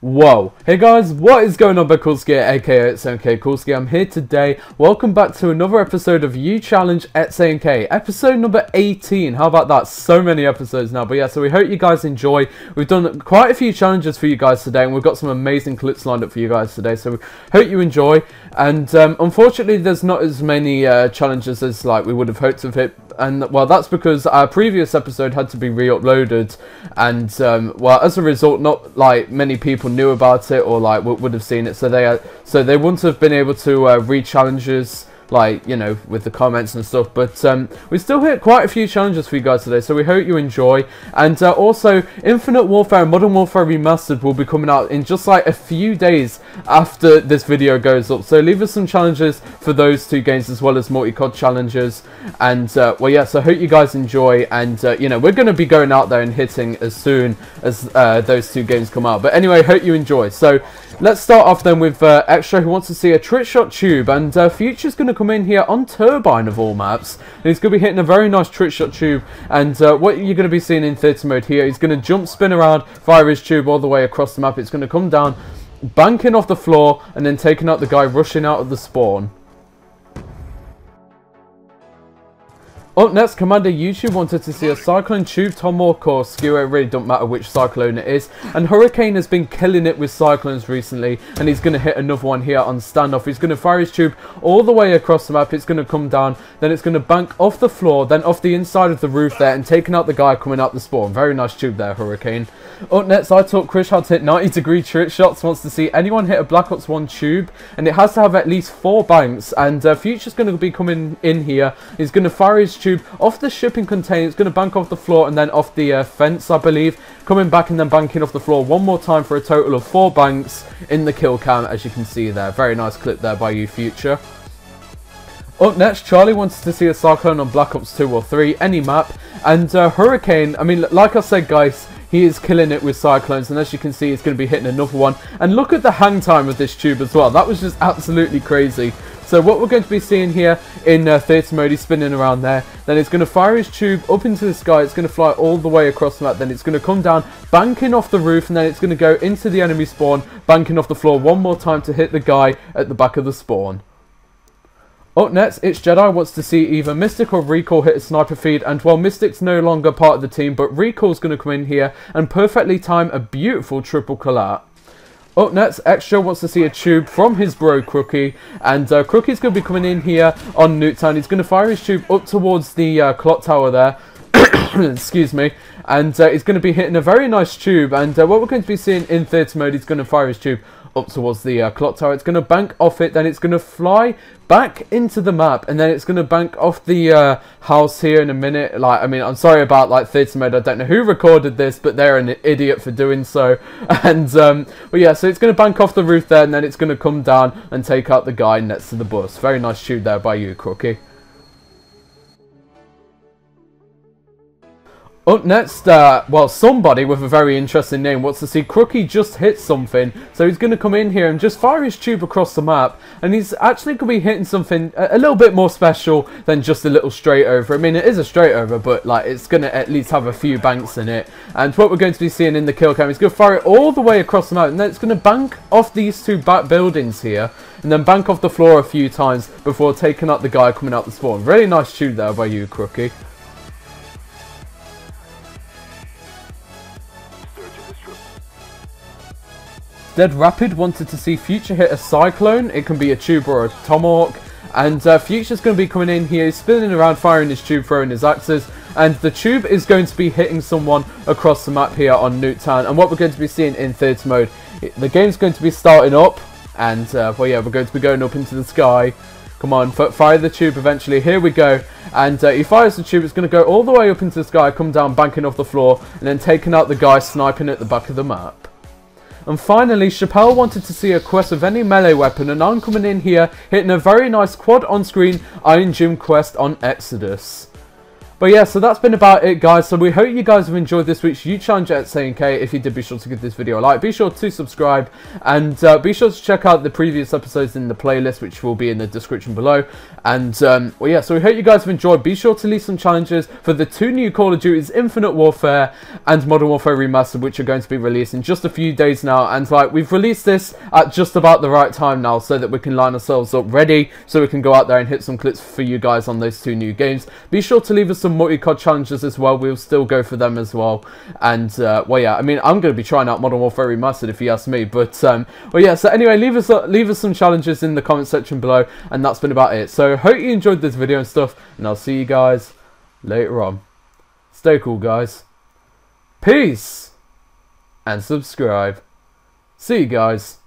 Whoa. Hey guys, what is going on Bekulski aka it's MK Coolski. I'm here today. Welcome back to another episode of You Challenge at xAMK, episode number 18. How about that? So many episodes now. But yeah, so we hope you guys enjoy. We've done quite a few challenges for you guys today, and we've got some amazing clips lined up for you guys today. So we hope you enjoy. And um, unfortunately, there's not as many uh, challenges as like we would have hoped of hit and well that's because our previous episode had to be re-uploaded and um, well as a result not like many people knew about it or like would have seen it. So they so they wouldn't have been able to uh, read challenges like you know with the comments and stuff but um, we still hit quite a few challenges for you guys today so we hope you enjoy. And uh, also infinite warfare and modern warfare remastered will be coming out in just like a few days after this video goes up so leave us some challenges for those two games as well as multi-cod challenges. And uh, well yeah so hope you guys enjoy and uh, you know we're going to be going out there and hitting as soon as uh, those two games come out. But anyway hope you enjoy. So let's start off then with uh, extra who wants to see a trick shot tube and uh, future's going to come in here on Turbine of all maps. And he's going to be hitting a very nice trick shot tube. And uh, what you're going to be seeing in theatre mode here, he's going to jump, spin around, fire his tube all the way across the map. It's going to come down, banking off the floor, and then taking out the guy rushing out of the spawn. Up next, Commander YouTube wanted to see a Cyclone Tube, Tomahawk or Skewer, it really don't matter which Cyclone it is. And Hurricane has been killing it with Cyclones recently, and he's going to hit another one here on standoff. He's going to fire his tube all the way across the map, it's going to come down, then it's going to bank off the floor, then off the inside of the roof there, and taking out the guy coming out the spawn. Very nice tube there, Hurricane. Up next, I taught Chris how to hit 90 degree trick shots, wants to see anyone hit a Black Ops 1 tube, and it has to have at least four banks, and uh, Future's going to be coming in here, he's going to fire his tube off the shipping container. It's going to bank off the floor and then off the uh, fence, I believe. Coming back and then banking off the floor one more time for a total of four banks in the kill cam, as you can see there. Very nice clip there by you, Future. Up next, Charlie wants to see a Cyclone on Black Ops 2 or 3, any map. And uh, Hurricane, I mean, like I said, guys, he is killing it with Cyclones, and as you can see, he's going to be hitting another one. And look at the hang time of this tube as well. That was just absolutely crazy. So what we're going to be seeing here in uh, theatre mode, he's spinning around there. Then it's going to fire his tube up into the sky. It's going to fly all the way across the map. Then it's going to come down, banking off the roof. And then it's going to go into the enemy spawn, banking off the floor one more time to hit the guy at the back of the spawn. Up next, it's Jedi wants to see either Mystic or Recall hit a sniper feed, and while Mystic's no longer part of the team, but Recall's going to come in here and perfectly time a beautiful triple collat. Up next, Extra wants to see a tube from his bro Crookie, and uh, Crookie's going to be coming in here on Nuketown. He's going to fire his tube up towards the uh, clock tower there. Excuse me. And uh, he's going to be hitting a very nice tube, and uh, what we're going to be seeing in theatre mode, he's going to fire his tube up towards the uh, clock tower. It's going to bank off it, then it's going to fly back into the map, and then it's going to bank off the uh, house here in a minute. Like, I mean, I'm sorry about like theatre mode. I don't know who recorded this, but they're an idiot for doing so. And um, but yeah, so it's going to bank off the roof there, and then it's going to come down and take out the guy next to the bus. Very nice shoot there by you, Crookie. Up next, uh, well, somebody with a very interesting name wants to see Crookie just hit something. So he's going to come in here and just fire his tube across the map. And he's actually going to be hitting something a, a, little bit more special than just a little straight over. I mean, it is a straight over, but like it's going to at least have a few banks in it. And what we're going to be seeing in the kill cam is going to fire it all the way across the map. And then it's going to bank off these two back buildings here. And then bank off the floor a few times before taking out the guy coming out the spawn. Really nice tube there by you, Crookie. Dead Rapid wanted to see Future hit a Cyclone. It can be a Tube or a Tomahawk. And uh, Future's going to be coming in here, spinning around, firing his tube, throwing his axes. And the tube is going to be hitting someone across the map here on Nuketown. And what we're going to be seeing in theatre mode, the game's going to be starting up. And, uh, well, yeah, we're going to be going up into the sky. Come on, fire the tube eventually. Here we go. And uh, he fires the tube. It's going to go all the way up into the sky, come down, banking off the floor, and then taking out the guy sniping at the back of the map. And finally, Chappelle wanted to see a quest of any melee weapon, and I'm coming in here hitting a very nice quad on-screen Iron Jim quest on Exodus. But yeah, so that's been about it, guys. So we hope you guys have enjoyed this week's You Challenge at. If you did, be sure to give this video a like. Be sure to subscribe. And uh, be sure to check out the previous episodes in the playlist, which will be in the description below. And, um, well, yeah, so we hope you guys have enjoyed. Be sure to leave some challenges for the two new Call of Duties, Infinite Warfare and Modern Warfare Remastered, which are going to be released in just a few days now. And, like, we've released this at just about the right time now so that we can line ourselves up ready so we can go out there and hit some clips for you guys on those two new games. Be sure to leave us some multi-cod challenges as well. We'll still go for them as well. And, uh, well, yeah, I mean, I'm going to be trying out Modern Warfare Remastered if you ask me. But, um, well, yeah, so anyway, leave us, leave us some challenges in the comment section below. And that's been about it. So, hope you enjoyed this video and stuff. And I'll see you guys later on. Stay cool, guys. Peace. And subscribe. See you guys.